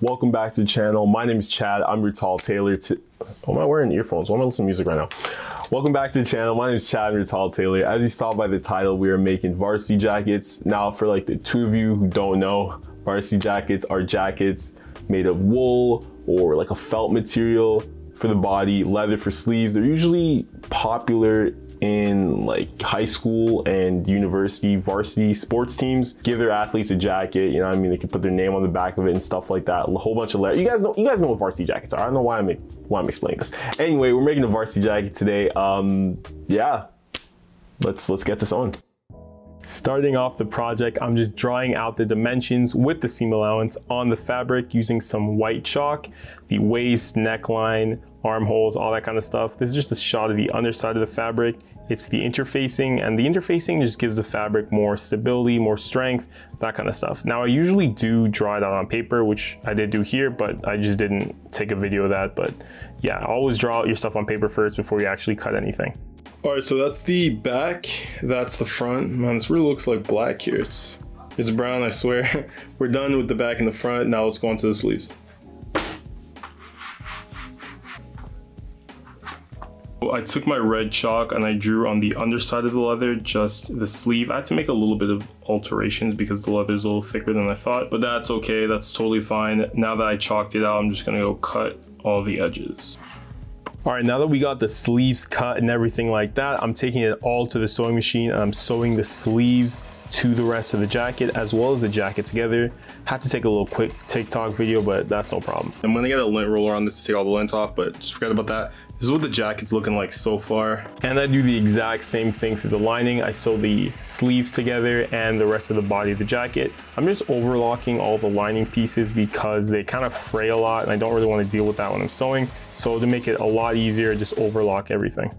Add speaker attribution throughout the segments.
Speaker 1: Welcome back to the channel. My name is Chad. I'm the Tall Tailor. T oh, am I wearing earphones? Why am I listening to music right now? Welcome back to the channel. My name is Chad the Tall Tailor. As you saw by the title, we are making varsity jackets. Now, for like the two of you who don't know, varsity jackets are jackets made of wool or like a felt material for the body, leather for sleeves. They're usually popular in like high school and university varsity sports teams give their athletes a jacket you know i mean? They can put their name on the back of it and stuff like that a whole bunch of leather you guys know you guys know what varsity jackets are. I don't know why i'm why i'm explaining this. Anyway we're making a varsity jacket today. Um yeah. Let's let's get this on Starting off the project, I'm just drawing out the dimensions with the seam allowance on the fabric using some white chalk, the waist, neckline, armholes, all that kind of stuff. This is just a shot of the underside of the fabric. It's the interfacing and the interfacing just gives the fabric more stability, more strength, that kind of stuff. Now I usually do draw it out on paper, which I did do here, but I just didn't take a video of that. But yeah, always draw out your stuff on paper first before you actually cut anything. All right, so that's the back, that's the front. Man, this really looks like black here. It's, it's brown, I swear. We're done with the back and the front. Now let's go on to the sleeves. I took my red chalk and I drew on the underside of the leather, just the sleeve. I had to make a little bit of alterations because the leather is a little thicker than I thought, but that's okay, that's totally fine. Now that I chalked it out, I'm just gonna go cut all the edges. All right, now that we got the sleeves cut and everything like that, I'm taking it all to the sewing machine and I'm sewing the sleeves to the rest of the jacket as well as the jacket together. Have to take a little quick TikTok video, but that's no problem. I'm gonna get a lint roller on this to take all the lint off, but just forget about that. This is what the jacket's looking like so far. And I do the exact same thing through the lining. I sew the sleeves together and the rest of the body of the jacket. I'm just overlocking all the lining pieces because they kind of fray a lot and I don't really want to deal with that when I'm sewing. So to make it a lot easier, just overlock everything.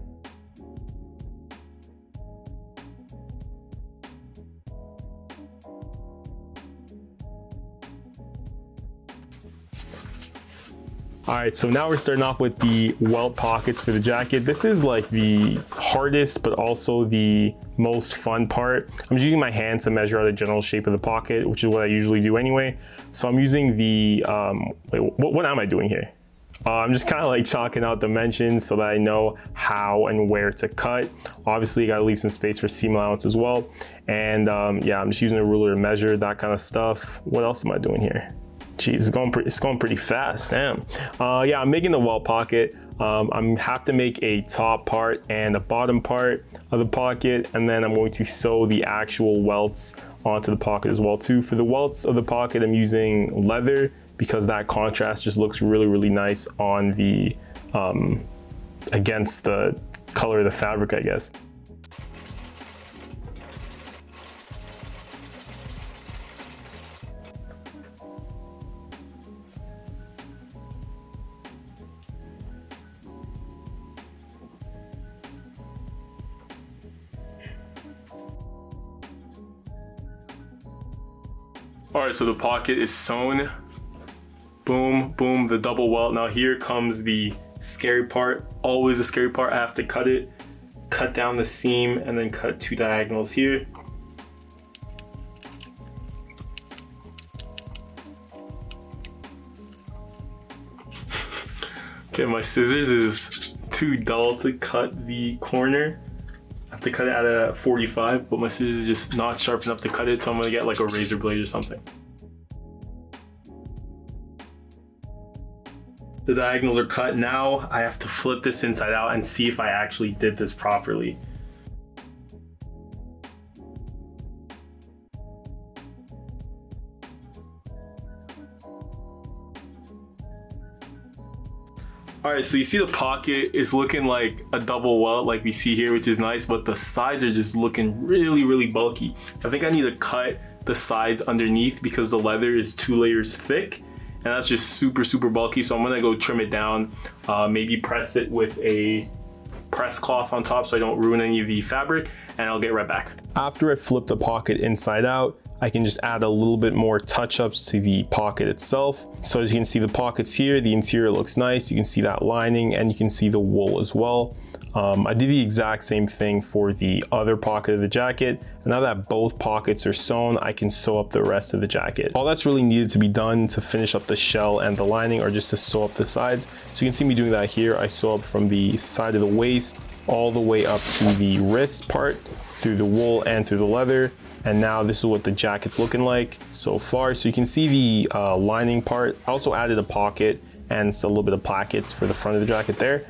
Speaker 1: All right, so now we're starting off with the welt pockets for the jacket. This is like the hardest, but also the most fun part. I'm using my hand to measure out the general shape of the pocket, which is what I usually do anyway. So I'm using the, um, wait, what, what am I doing here? Uh, I'm just kind of like chalking out dimensions so that I know how and where to cut. Obviously, you gotta leave some space for seam allowance as well. And um, yeah, I'm just using a ruler to measure that kind of stuff. What else am I doing here? Geez, it's going, pretty, it's going pretty fast, damn. Uh, yeah, I'm making the welt pocket. Um, I'm have to make a top part and a bottom part of the pocket, and then I'm going to sew the actual welts onto the pocket as well too. For the welts of the pocket, I'm using leather because that contrast just looks really, really nice on the, um, against the color of the fabric, I guess. All right, so the pocket is sewn. Boom, boom, the double welt. Now here comes the scary part. Always the scary part, I have to cut it, cut down the seam, and then cut two diagonals here. okay, my scissors is too dull to cut the corner have to cut it at a 45, but my scissors is just not sharp enough to cut it, so I'm gonna get like a razor blade or something. The diagonals are cut now. I have to flip this inside out and see if I actually did this properly. All right, so you see the pocket is looking like a double welt like we see here, which is nice, but the sides are just looking really, really bulky. I think I need to cut the sides underneath because the leather is two layers thick and that's just super, super bulky. So I'm gonna go trim it down, uh, maybe press it with a press cloth on top so I don't ruin any of the fabric and I'll get right back. After I flip the pocket inside out,
Speaker 2: I can just add a little bit more touch-ups to the pocket itself. So as you can see the pockets here, the interior looks nice. You can see that lining and you can see the wool as well. Um, I did the exact same thing for the other pocket of the jacket. And now that both pockets are sewn, I can sew up the rest of the jacket. All that's really needed to be done to finish up the shell and the lining are just to sew up the sides. So you can see me doing that here. I sew up from the side of the waist all the way up to the wrist part through the wool and through the leather. And now this is what the jacket's looking like so far. So you can see the uh, lining part. I also added a pocket and a little bit of plackets for the front of the jacket there.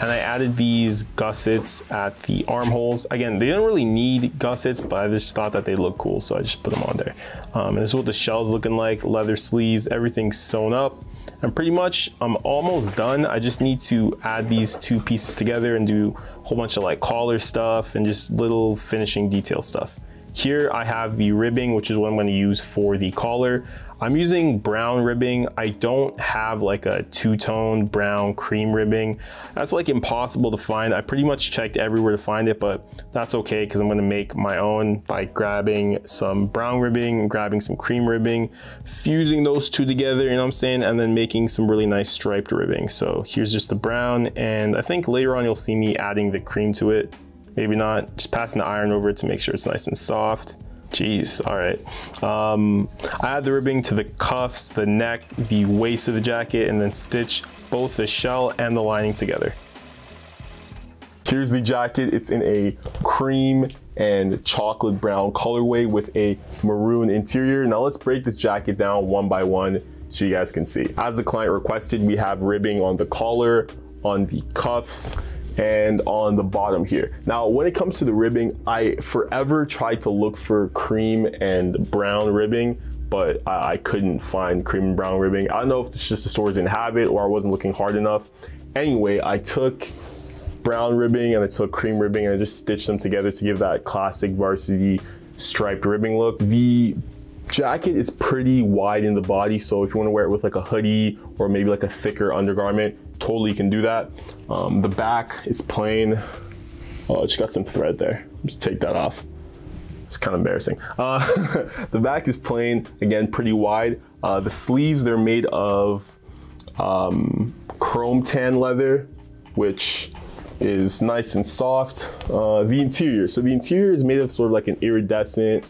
Speaker 2: And I added these gussets at the armholes. Again, they didn't really need gussets, but I just thought that they look cool, so I just put them on there. Um, and this is what the shell's looking like, leather sleeves, everything's sewn up. And pretty much I'm almost done. I just need to add these two pieces together and do a whole bunch of like collar stuff and just little finishing detail stuff. Here I have the ribbing, which is what I'm gonna use for the collar. I'm using brown ribbing. I don't have like a two-tone brown cream ribbing. That's like impossible to find. I pretty much checked everywhere to find it, but that's okay because I'm gonna make my own by grabbing some brown ribbing, grabbing some cream ribbing, fusing those two together, you know what I'm saying? And then making some really nice striped ribbing. So here's just the brown, and I think later on you'll see me adding the cream to it. Maybe not, just passing the iron over it to make sure it's nice and soft. Jeez, all right. Um, I add the ribbing to the cuffs, the neck, the waist of the jacket, and then stitch both the shell and the lining together.
Speaker 1: Here's the jacket. It's in a cream and chocolate brown colorway with a maroon interior. Now let's break this jacket down one by one so you guys can see. As the client requested, we have ribbing on the collar, on the cuffs, and on the bottom here. Now, when it comes to the ribbing, I forever tried to look for cream and brown ribbing, but I, I couldn't find cream and brown ribbing. I don't know if it's just the stores didn't have it or I wasn't looking hard enough. Anyway, I took brown ribbing and I took cream ribbing and I just stitched them together to give that classic varsity striped ribbing look. The jacket is pretty wide in the body, so if you want to wear it with like a hoodie or maybe like a thicker undergarment, totally can do that. Um, the back is plain. Oh, it's got some thread there. Just take that off. It's kind of embarrassing. Uh, the back is plain, again, pretty wide. Uh, the sleeves, they're made of um, chrome tan leather, which is nice and soft. Uh, the interior, so the interior is made of sort of like an iridescent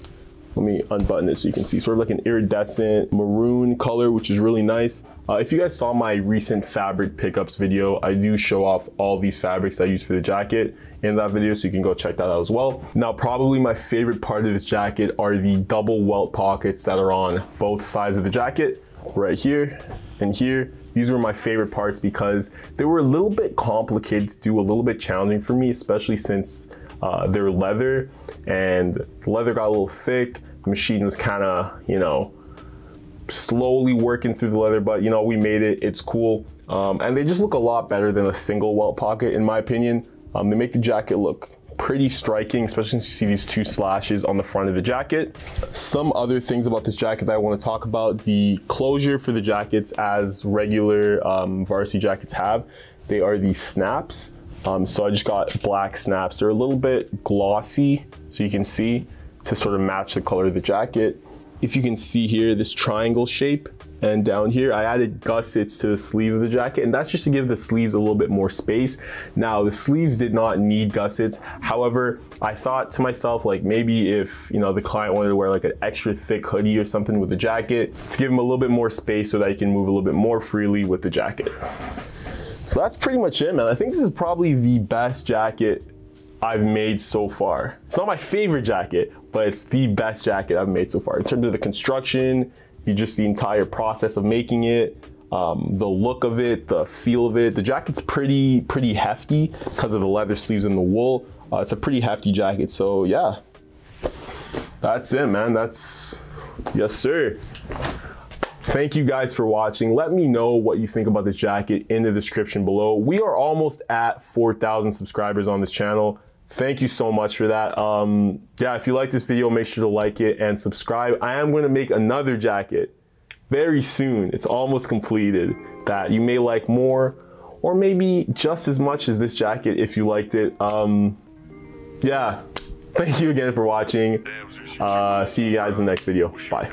Speaker 1: let me unbutton it so you can see sort of like an iridescent maroon color, which is really nice. Uh, if you guys saw my recent fabric pickups video, I do show off all these fabrics I use for the jacket in that video, so you can go check that out as well. Now, probably my favorite part of this jacket are the double welt pockets that are on both sides of the jacket, right here and here. These were my favorite parts because they were a little bit complicated to do, a little bit challenging for me, especially since uh, they're leather and the leather got a little thick. The machine was kind of, you know, slowly working through the leather, but you know, we made it, it's cool. Um, and they just look a lot better than a single welt pocket in my opinion. Um, they make the jacket look pretty striking, especially since you see these two slashes on the front of the jacket. Some other things about this jacket that I want to talk about, the closure for the jackets as regular um, varsity jackets have, they are these snaps. Um, so I just got black snaps. They're a little bit glossy, so you can see to sort of match the color of the jacket. If you can see here, this triangle shape, and down here, I added gussets to the sleeve of the jacket, and that's just to give the sleeves a little bit more space. Now, the sleeves did not need gussets. However, I thought to myself, like maybe if, you know, the client wanted to wear like an extra thick hoodie or something with the jacket, to give him a little bit more space so that he can move a little bit more freely with the jacket. So that's pretty much it, man. I think this is probably the best jacket I've made so far. It's not my favorite jacket, but it's the best jacket I've made so far. In terms of the construction, the, just the entire process of making it, um, the look of it, the feel of it. The jacket's pretty, pretty hefty because of the leather sleeves and the wool. Uh, it's a pretty hefty jacket, so yeah. That's it, man. That's, yes, sir. Thank you guys for watching. Let me know what you think about this jacket in the description below. We are almost at 4,000 subscribers on this channel. Thank you so much for that. Um, yeah, if you like this video, make sure to like it and subscribe. I am going to make another jacket very soon. It's almost completed that you may like more or maybe just as much as this jacket if you liked it. Um, yeah, thank you again for watching. Uh, see you guys in the next video. Bye.